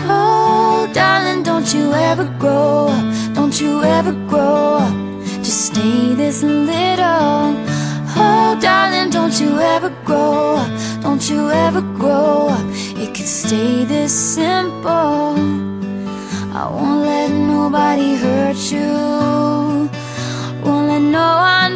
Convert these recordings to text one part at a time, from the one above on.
Oh, darling, don't you ever grow up. Don't you ever grow up. Just stay this little. Oh, darling, don't you ever grow up. Don't you ever grow up. It could stay this simple. I won't let nobody hurt you. Won't let no one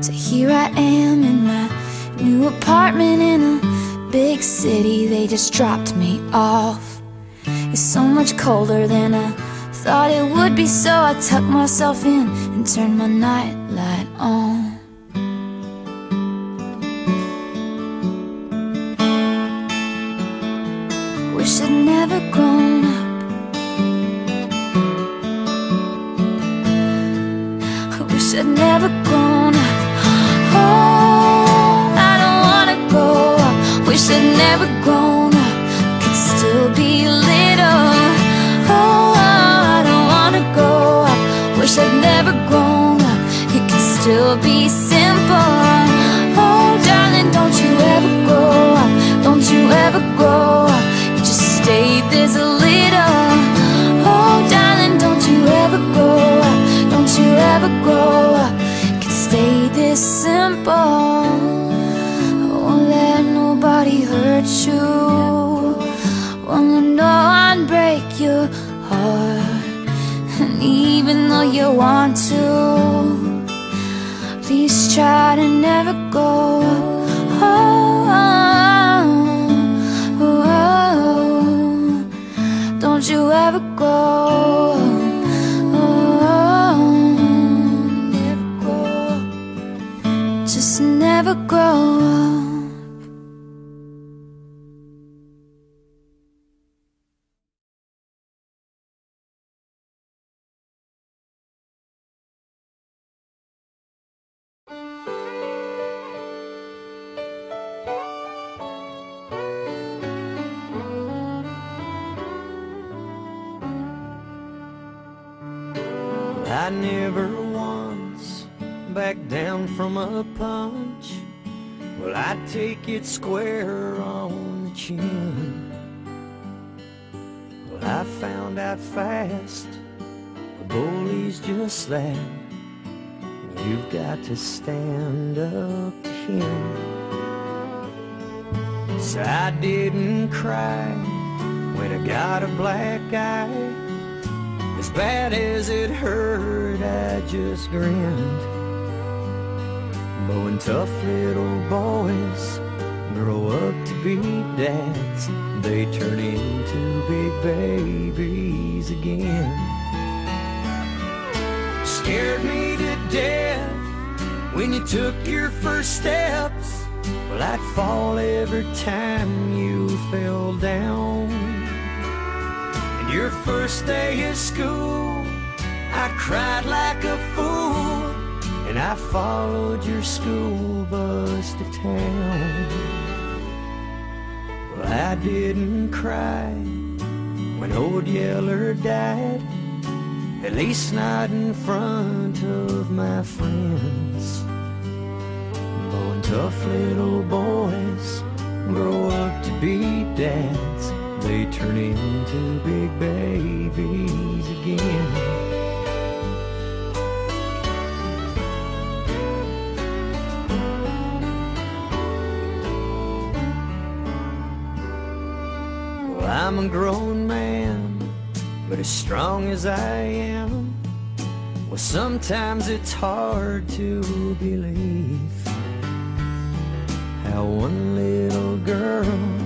so here I am in my new apartment in a big city. They just dropped me off. It's so much colder than I thought it would be So I tucked myself in and turned my nightlight on never grown up Could still be little. Oh, I don't wanna grow up. Wish I'd never grown up. It could still be simple. Oh, darling, don't you ever grow up. Don't you ever grow up. You just stay this little. Oh, darling, don't you ever grow up. Don't you ever grow up. Could stay this simple nobody hurt you. Let no one break your heart And even though you want to Please try to never go. Oh, oh, oh. Don't you ever go. Just never grow up I never once backed down from a punch. Well, I'd take it square on the chin. Well, I found out fast, a bully's just that. You've got to stand up to him. So I didn't cry when I got a black eye. As bad as it hurt, I just grinned. But when tough little boys grow up to be dads, they turn into big babies again. Scared me to death when you took your first steps. Well, I'd fall every time you fell down. Your first day of school, I cried like a fool. And I followed your school bus to town. Well, I didn't cry when old Yeller died. At least not in front of my friends. But when tough little boys grow up to be dads, they turn into big babies again. I'm a grown man, but as strong as I am, well, sometimes it's hard to believe how one little girl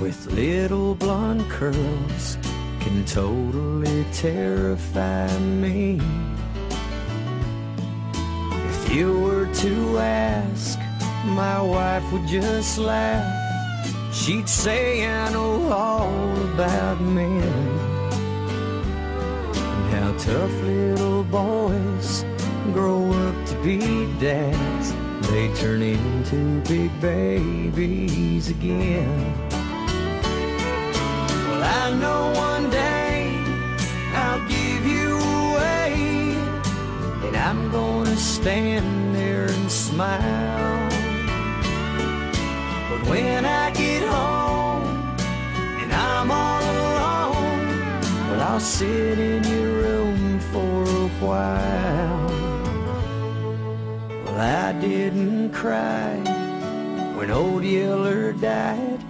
with little blonde curls can totally terrify me. If you were to ask, my wife would just laugh. She'd say, I know all about men and how tough little boys grow up to be dads. They turn into big babies again. Know one day I'll give you away, and I'm gonna stand there and smile. But when I get home and I'm all alone, well, I'll sit in your room for a while. Well, I didn't cry when old Yeller died,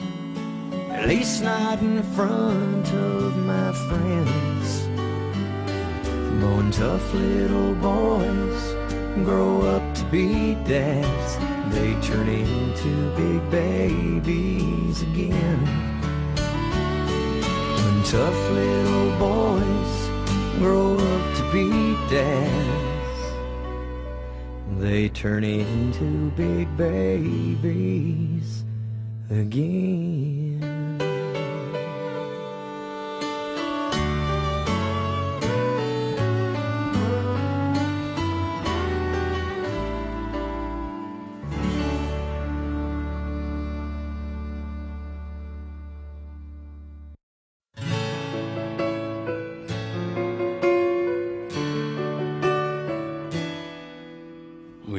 at least not in front of my friends. When tough little boys grow up to be dads, they turn into big babies again. When tough little boys grow up to be dads, they turn into big babies again.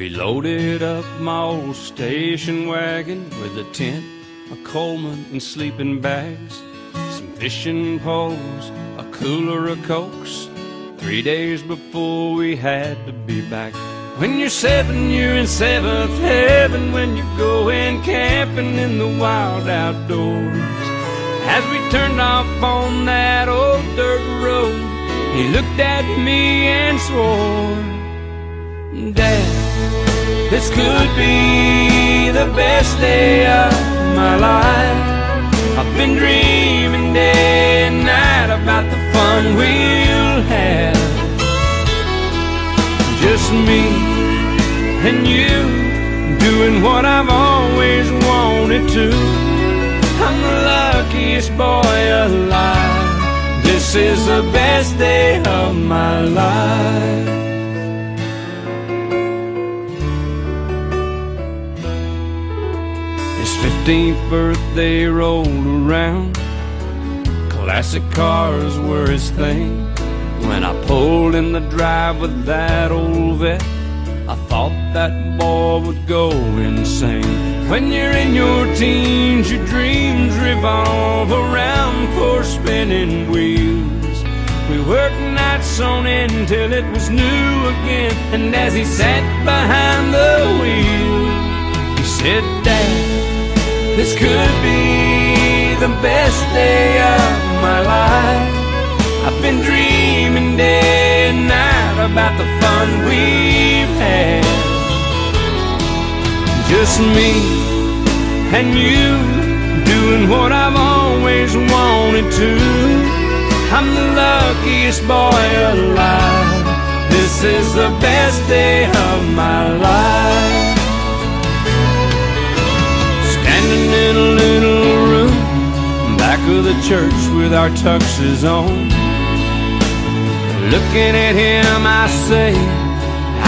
We loaded up my old station wagon with a tent, a Coleman, and sleeping bags, some fishing poles, a cooler of cokes. Three days before we had to be back. When you're seven, you're in seventh heaven. When you're going camping in the wild outdoors. As we turned off on that old dirt road, he looked at me and swore, Dad. This could be the best day of my life. I've been dreaming day and night about the fun we'll have. Just me and you doing what I've always wanted to. I'm the luckiest boy alive. This is the best day of my life. 15th birthday rolled around. Classic cars were his thing. When I pulled in the drive with that old Vette, I thought that boy would go insane. When you're in your teens, your dreams revolve around four spinning wheels. We worked nights on end till it was new again. And as he sat behind the wheel, he said, Dad, this could be the best day of my life. I've been dreaming day and night about the fun we've had. Just me and you doing what I've always wanted to. I'm the luckiest boy alive. This is the best day of my life. Church with our tuxes on. Looking at him, I say,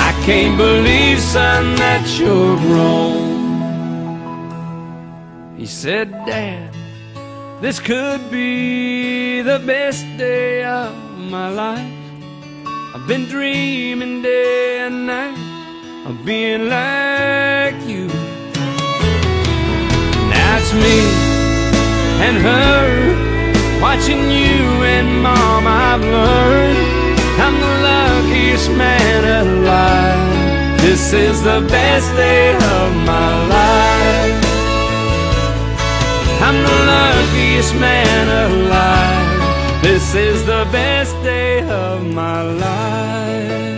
I can't believe, son, that you're grown. He said, Dad, this could be the best day of my life. I've been dreaming day and night of being like you. It's me and her watching you and mom. I've learned I'm the luckiest man alive. This is the best day of my life. I'm the luckiest man alive. This is the best day of my life.